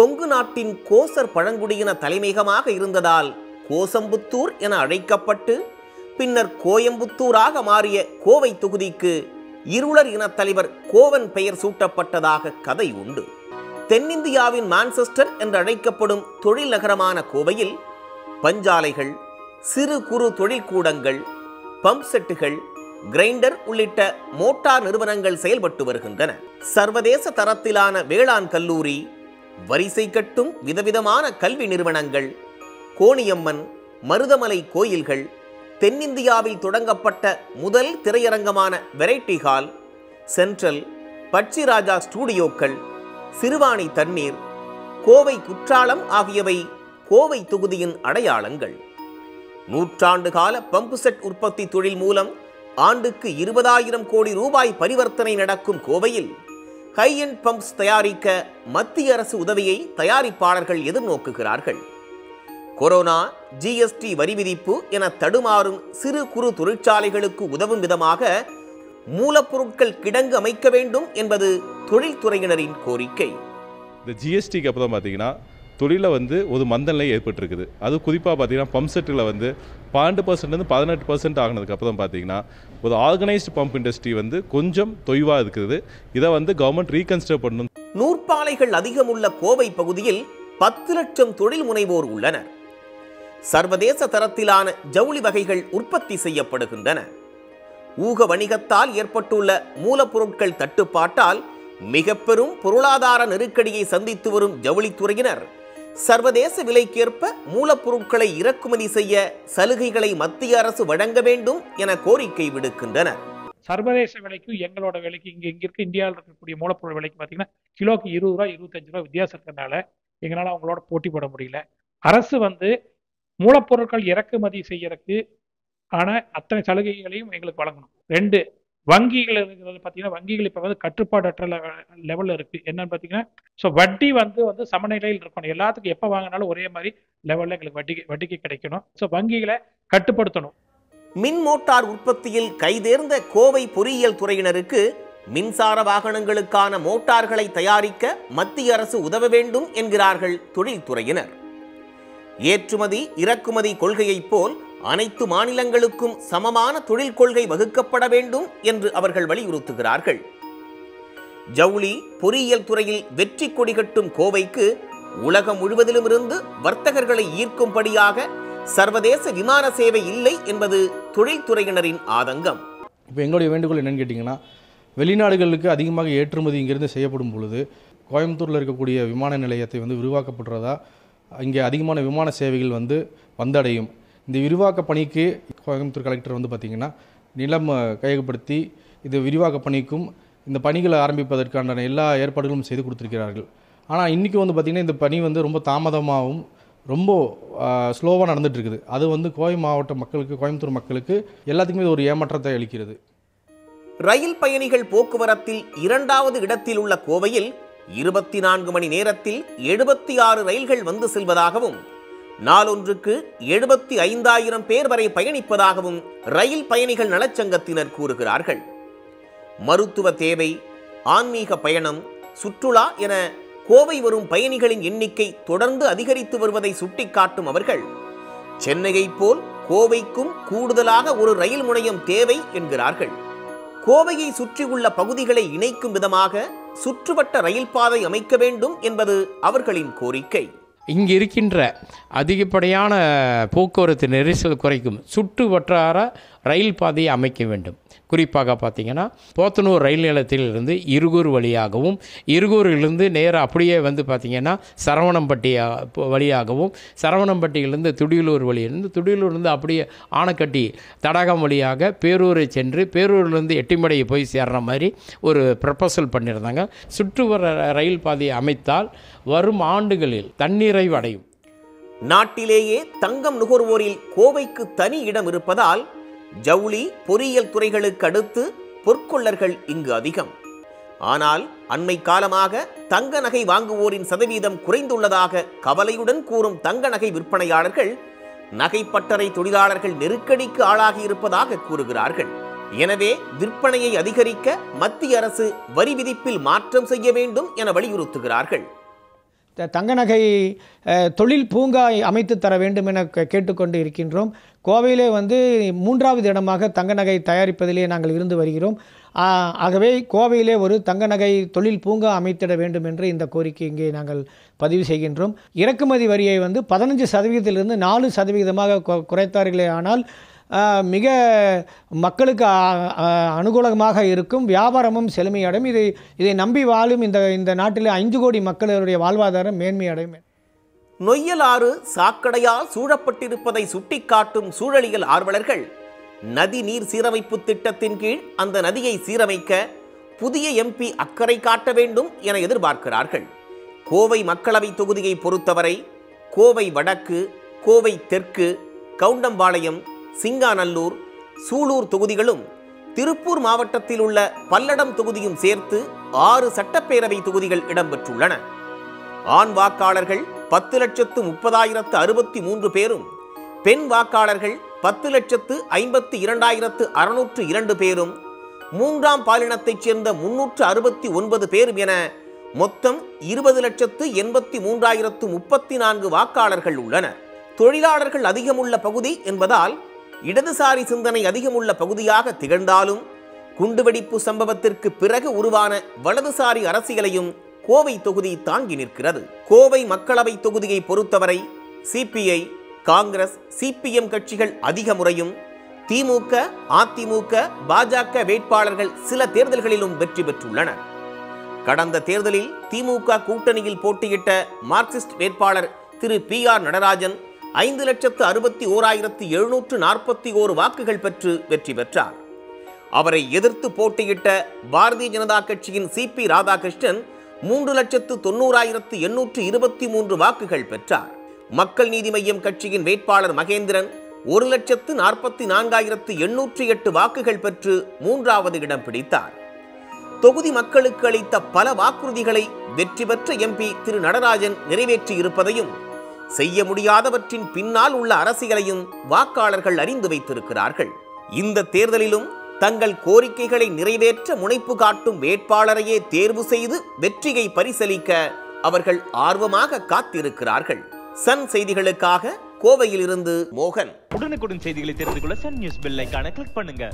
கொங்கு நாட்டின் கோசர் பழங்குடியின தலைமையகமாக இருந்ததால் கோசம்புத்தூர் என அழைக்கப்பட்டு பின்னர் கோயம்புத்தூராக மாறிய கோவை தொகுதிக்கு இருளர் இனத் தலைவர் கோவன் பெயர் சூட்டப்பட்டதாக கதை உண்டு. தென்னிந்தியாவின் மான்செஸ்டர் என்று அழைக்கப்படும் தொழில் நகரமான கோவையில் பஞ்சாலைகள் சிறு குறு தொழிற்கூடங்கள் பம்ப் செட்டுகள் கிரைண்டர் உள்ளிட்ட மோட்டார் நிறுவனங்கள் செயல்பட்டு வருகின்றன. சர்வதேச தரத்திலான வேளாண் கல்லூரி வரிசை கட்டும் விதவிதமான கல்வி நிறுவனங்கள் கோணியம்மன் மருதமலை கோயில்கள் தென்னிந்தியாவில் தொடங்கப்பட்ட முதல் திரையரங்கமான வெரைட்டி ஹால் சென்ட்ரல் பட்சிராஜா ஸ்டூடியோக்கள் சிறுவாணி தண்ணீர் கோவை குற்றாலம் ஆகியவை கோவை தொகுதியின் அடையாளங்கள். நூற்றாண்டு கால பம்பு செட் உற்பத்தி தொழில் மூலம் ஆண்டுக்கு இருபதாயிரம் கோடி ரூபாய் பரிவர்த்தனை நடக்கும் கோவையில் ஹை எண்ட் பம்ப்ஸ் தயாரிக்க மத்திய அரசு உதவியை தயாரிப்பாளர்கள் எதிர்நோக்குகிறார்கள். கொரோனா ஜிஎஸ்டி வரி விதிப்பு என தடுமாறும் சிறு குறு தொழிற்சாலைகளுக்கு உதவும் விதமாக மூலப்பொருட்கள் கிடங்கு அமைக்க வேண்டும் என்பது தொழில்துறையினரின் கோரிக்கை. இந்த ஜிஎஸ்டிக்கு அப்புறம் பார்த்தீங்கன்னா தொழிலில் வந்து ஒரு மந்தநிலை ஏற்பட்டிருக்குது. அது குறிப்பாக பார்த்தீங்கன்னா பம்ப் செட்டில் வந்து பன்னெண்டு பர்சன்ட்லேருந்து பதினெட்டு பர்சன்ட் ஆகினதுக்கப்புறம் பார்த்தீங்கன்னா ஒரு ஆர்கனைஸ்டு பம்ப் இண்டஸ்ட்ரி வந்து கொஞ்சம் தொய்வாக இருக்குது. இதை வந்து கவர்மெண்ட் ரீகன்சிடர் பண்ணணும். நூற்பாலைகள் அதிகம் உள்ள கோவை பகுதியில் பத்து லட்சம் தொழில் முனைவோர் உள்ளனர். சர்வதேச தரத்திலான ஜவுளி வகைகள் உற்பத்தி செய்யப்படுகின்றன. ஊக வணிகத்தால் ஏற்பட்டுள்ள மூலப்பொருட்கள் தட்டுப்பாட்டால் மிக பெரும் பொருளாதார நெருக்கடியை சந்தித்து வரும் ஜவுளித்துறையினர் சர்வதேச விலைக்கேற்ப மூலப்பொருட்களை இறக்குமதி செய்ய சலுகைகளை மத்திய அரசு வழங்க வேண்டும் என கோரிக்கை விடுக்கின்றனர். சர்வதேச விலைக்கும் எங்களோட விலைக்கு இங்கே இங்கே இருக்க இந்தியாவில் இருக்கக்கூடிய மூலப்பொருள் விலைக்கு பார்த்தீங்கன்னா கிலோக்கு இருபது ரூபா இருபத்தஞ்சு ரூபா வித்தியாசம் இருக்கிறதுனால எங்களால் அவங்களோட போட்டி போட முடியல. அரசு வந்து மூலப்பொருட்கள் இறக்குமதி செய்யறதுக்கு ஆன அத்தனை சலுகைகளையும் எங்களுக்கு வழங்கணும். ரெண்டு வங்கிகள் இருக்கிறது பார்த்தீங்கன்னா வங்கிகள் இப்போ வந்து கட்டுப்பாடற்ற லெவலில் இருக்குது என்னன்னு பார்த்தீங்கன்னா ஸோ வட்டி வந்து வந்து சமநிலையில் இருக்கணும். எல்லாத்துக்கும் எப்போ வாங்கினாலும் ஒரே மாதிரி லெவலில் எங்களுக்கு வட்டி வட்டிக்கு கிடைக்கணும். ஸோ வங்கிகளை கட்டுப்படுத்தணும். மின் மோட்டார் உற்பத்தியில் கைதேர்ந்த கோவை பொறியியல் துறையினருக்கு மின்சார வாகனங்களுக்கான மோட்டார்களை தயாரிக்க மத்திய அரசு உதவ வேண்டும் என்கிறார்கள் தொழில்துறையினர். ஏற்றுமதி இறக்குமதி கொள்கையைப் போல் அனைத்து மாநிலங்களுக்கும் சமமான தொழில் கொள்கை வகுக்கப்பட வேண்டும் என்று அவர்கள் வலியுறுத்துகிறார்கள். ஜவுளி பொறியியல் துறையில் வெற்றி கொடி கட்டும் கோவைக்கு உலகம் முழுவதிலும் இருந்து வர்த்தகர்களை ஈர்க்கும்படியாக சர்வதேச விமான சேவை இல்லை என்பது தொழில்துறையினரின் ஆதங்கம். இப்போ எங்களுடைய வேண்டுகோள் என்னன்னு கேட்டிங்கன்னா வெளிநாடுகளுக்கு அதிகமாக ஏற்றுமதி இங்கிருந்து செய்யப்படும் பொழுது கோயம்புத்தூரில் இருக்கக்கூடிய விமான நிலையத்தை வந்து விரிவாக்கப்படுறதா இங்கே அதிகமான விமான சேவைகள் வந்து வந்தடையும். இந்த விரிவாக்க பணிக்கு கோயம்புத்தூர் கலெக்டர் வந்து பார்த்திங்கன்னா நிலம் கையகப்படுத்தி இது விரிவாக்க பணிக்கும் இந்த பணிகளை ஆரம்பிப்பதற்கான எல்லா ஏற்பாடுகளும் செய்து கொடுத்துருக்கிறார்கள். ஆனால் இன்றைக்கி வந்து பார்த்திங்கன்னா இந்த பணி வந்து ரொம்ப தாமதமாகவும் ரொம்ப ஸ்லோவாக நடந்துகிட்ருக்குது இருக்குது அது வந்து கோவை மாவட்ட மக்களுக்கு கோயம்புத்தூர் மக்களுக்கு எல்லாத்துக்குமே ஒரு ஏமாற்றத்தை அளிக்கிறது. ரயில் பயணிகள் போக்குவரத்தில் இரண்டாவது இடத்தில் உள்ள கோவையில் இருபத்தி நான்கு மணி நேரத்தில் எழுபத்தி ஆறு ரயில்கள் வந்து செல்வதாகவும் நாளொன்றுக்கு எழுபத்தி ஐந்தாயிரம் பேர் வரை பயணிப்பதாகவும் ரயில் பயணிகள் நலச்சங்கத்தினர் கூறுகிறார்கள். மருத்துவ தேவை ஆன்மீக பயணம் சுற்றுலா என கோவை வரும் பயணிகளின் எண்ணிக்கை தொடர்ந்து அதிகரித்து வருவதை சுட்டிக்காட்டும் அவர்கள் சென்னையைப் போல் கோவைக்கும் கூடுதலாக ஒரு ரயில் முனையம் தேவை என்கிறார்கள். கோவையை சுற்றியுள்ள பகுதிகளை இணைக்கும் விதமாக சுற்றுவட்ட ரயில் பாதை அமைக்க வேண்டும் என்பது அவர்களின் கோரிக்கை. இங்கே இருக்கின்ற அதிகப்படியான போக்குவரத்து நெரிசல் குறைக்கும். சுற்று வட்டார ரயில் பாதையை அமைக்க வேண்டும். குறிப்பாக பார்த்தீங்கன்னா போத்தனூர் ரயில் நிலையத்திலிருந்து இருகூர் வழியாகவும் இருகூரிலிருந்து நேராக அப்படியே வந்து பார்த்திங்கன்னா சரவணம்பட்டி வழியாகவும் சரவணம்பட்டியிலிருந்து துடியலூர் வழியிலிருந்து துடியலூர்லேருந்து அப்படியே ஆனக்கட்டி தடாகம் வழியாக பேரூரை சென்று பேரூர்லேருந்து எட்டிமடையை போய் சேர்ற மாதிரி ஒரு ப்ரப்போசல் பண்ணியிருந்தாங்க. சுற்று வர ரயில் பாதையை அமைத்தால் வரும் ஆண்டுகளில் தன்னிறைவு அடையும். நாட்டிலேயே தங்கம் நுகர்வோரில் கோவைக்கு தனி இடம் இருப்பதால் ஜவுளி பொறியியல் துறைகளுக்கு அடுத்து பொற்கொள்ளர்கள் இங்கு அதிகம். ஆனால் அண்மை காலமாக தங்க நகை வாங்குவோரின் சதவீதம் குறைந்துள்ளதாக கவலையுடன் கூறும் தங்க நகை விற்பனையாளர்கள் நகைப்பட்டறை தொழிலாளர்கள் நெருக்கடிக்கு ஆளாகி இருப்பதாக கூறுகிறார்கள். எனவே விற்பனையை அதிகரிக்க மத்திய அரசு வரி விதிப்பில் மாற்றம் செய்ய வேண்டும் என வலியுறுத்துகிறார்கள். தங்க நகை தொழில் பூங்கா அமைத்து தர வேண்டும் என கே- கேட்டுக்கொண்டு இருக்கின்றோம். கோவையிலே வந்து மூன்றாவது இடமாக தங்க நகை தயாரிப்பதிலே நாங்கள் இருந்து வருகிறோம். ஆகவே கோவையிலே ஒரு தங்க நகை தொழில் பூங்கா அமைத்திட வேண்டும் என்று இந்த கோரிக்கை இங்கே நாங்கள் பதிவு செய்கின்றோம். இறக்குமதி வரியை வந்து பதினஞ்சு சதவீதத்திலிருந்து நாலு சதவீதமாக குறைத்தார்களே ஆனால் மிக மக்களுக்கு அனுகூலமாக இருக்கும் வியாபாரமும் செழுமையடையும். இதை இதை நம்பி வாழும் இந்த இந்த நாட்டில் ஐந்து கோடி மக்களுடைய வாழ்வாதாரம் மேன்மையடையும். நொய்யலாறு சாக்கடையால் சூழப்பட்டிருப்பதை சுட்டிக்காட்டும் சூழலியல் ஆர்வலர்கள் நதி நீர் சீரமைப்பு திட்டத்தின் கீழ் அந்த நதியை சீரமைக்க புதிய எம்பி அக்கறை காட்ட வேண்டும் என எதிர்பார்க்கிறார்கள். கோவை மக்களவை தொகுதியை பொறுத்தவரை கோவை வடக்கு கோவை தெற்கு கவுண்டம்பாளையம் சிங்காநல்லூர் சூலூர் தொகுதிகளும் திருப்பூர் மாவட்டத்தில் உள்ள பல்லடம் தொகுதியும் சேர்த்து ஆறு சட்டப்பேரவை தொகுதிகள் இடம்பெற்றுள்ளன. ஆண் வாக்காளர்கள் பத்து லட்சத்து முப்பதாயிரத்து அறுபத்தி மூன்று பேரும் பெண் வாக்காளர்கள் பத்து லட்சத்து ஐம்பத்தி இரண்டாயிரத்து அறுநூற்று இரண்டு பேரும் மூன்றாம் பாலினத்தைச் சேர்ந்த முன்னூற்று அறுபத்தி ஒன்பது பேரும் என மொத்தம் இருபது லட்சத்து எண்பத்தி மூன்றாயிரத்து முப்பத்தி நான்கு வாக்காளர்கள் உள்ளனர். தொழிலாளர்கள் அதிகமுள்ள பகுதி என்பதால் இடதுசாரி சிந்தனை அதிகமுள்ள பகுதியாக திகழ்ந்தாலும் குண்டுவெடிப்பு சம்பவத்திற்கு பிறகு உருவான வலதுசாரி அரசியலையும் கோவை தொகுதி தாங்கி நிற்கிறது. கோவை மக்களவை தொகுதியை பொறுத்தவரை சிபிஐ காங்கிரஸ் சிபிஎம் கட்சிகள் அதிக முறையும் திமுக அதிமுக பாஜக வேட்பாளர்கள் சில தேர்தல்களிலும் வெற்றி பெற்றுள்ளனர். கடந்த தேர்தலில் திமுக கூட்டணியில் போட்டியிட்ட மார்க்சிஸ்ட் வேட்பாளர் திரு பி ஆர் நடராஜன் ஐந்து லட்சத்து அறுபத்தி ஓராயிரத்து எழுநூற்று நாற்பத்தி ஓரு வாக்குகள் பெற்று வெற்றி பெற்றார். அவரை எதிர்த்து போட்டியிட்ட பாரதிய ஜனதா கட்சியின் சி பி ராதாகிருஷ்ணன் மூன்று லட்சத்து தொண்ணூறாயிரத்து எண்ணூற்று இருபத்தி மூன்று வாக்குகள் பெற்றார். மக்கள் நீதி மய்யம் கட்சியின் வேட்பாளர் மகேந்திரன் ஒரு லட்சத்து நாற்பத்தி நான்காயிரத்து எண்ணூற்றி எட்டு வாக்குகள் பெற்று மூன்றாவது இடம் பிடித்தார். தொகுதி மக்களுக்கு அளித்த பல வாக்குறுதிகளை வெற்றி பெற்ற எம்பி திரு நடராஜன் நிறைவேற்றி இருப்பதையும் செய்ய முடியாதவற்றின் பின்னால் உள்ள அரசியலையும் வாக்காளர்கள் அறிந்து வைத்திருக்கிறார்கள். இந்த தேர்தலிலும் தங்கள் கோரிக்கைகளை நிறைவேற்ற முனைப்பு காட்டும் வேட்பாளரையே தேர்வு செய்து வெற்றியை பரிசளிக்க அவர்கள் ஆர்வமாக காத்திருக்கிறார்கள். சன் செய்திகளுக்காக கோவையிலிருந்து மோகன். உடனுக்குடன் செய்திகளை தெரிந்து கொள்ள சன் நியூஸ் பெல் கிளிக் பண்ணுங்க.